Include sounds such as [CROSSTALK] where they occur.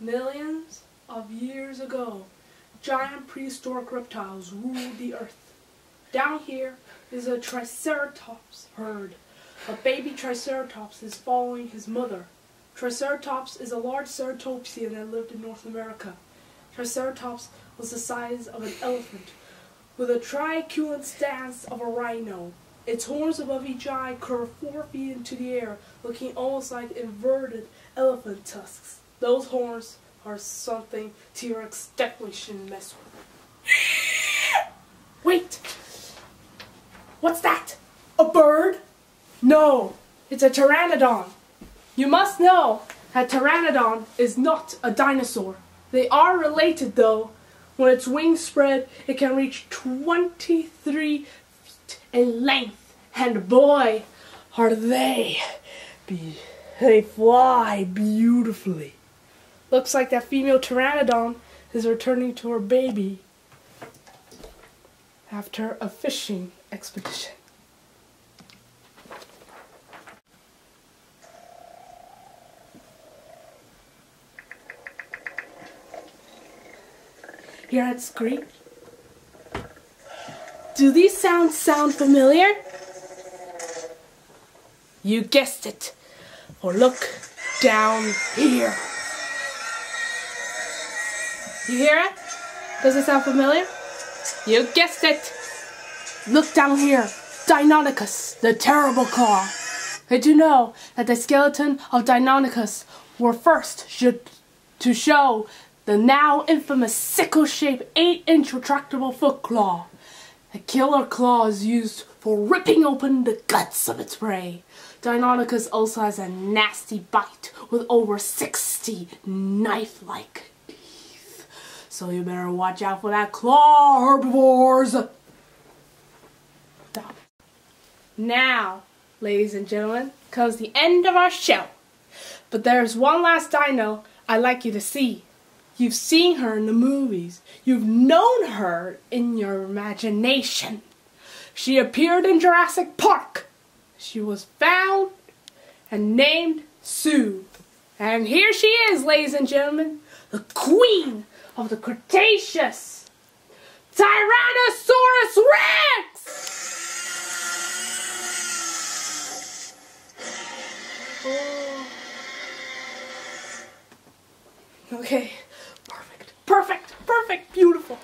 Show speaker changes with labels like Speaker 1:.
Speaker 1: Millions of years ago, giant prehistoric reptiles ruled the earth. Down here is a Triceratops herd. A baby Triceratops is following his mother. Triceratops is a large ceratopsian that lived in North America. Triceratops was the size of an elephant, with a triaculate stance of a rhino. Its horns above each eye curve four feet into the air, looking almost like inverted elephant tusks. Those horns are something T-Rex definitely shouldn't mess with. [LAUGHS] Wait! What's that? A bird? No, it's a pteranodon. You must know that pteranodon is not a dinosaur. They are related though. When its wings spread, it can reach 23 feet in length. And boy, are they, be they fly beautifully. Looks like that female pteranodon is returning to her baby after a fishing expedition. Here at Scream. Do these sounds sound familiar? You guessed it. Or look down here. You hear it? Does it sound familiar? You guessed it. Look down here. Deinonychus, the terrible claw. Did you know that the skeleton of Deinonychus were first to show the now infamous sickle-shaped 8-inch retractable foot claw? The killer claw is used for ripping open the guts of its prey. Deinonychus also has a nasty bite with over 60 knife-like. So you better watch out for that claw, herbivores! Stop. Now, ladies and gentlemen, comes the end of our show. But there's one last dino I'd like you to see. You've seen her in the movies. You've known her in your imagination. She appeared in Jurassic Park. She was found and named Sue. And here she is, ladies and gentlemen, the queen of the Cretaceous. Tyrannosaurus Rex! Oh. Okay, perfect, perfect, perfect, beautiful.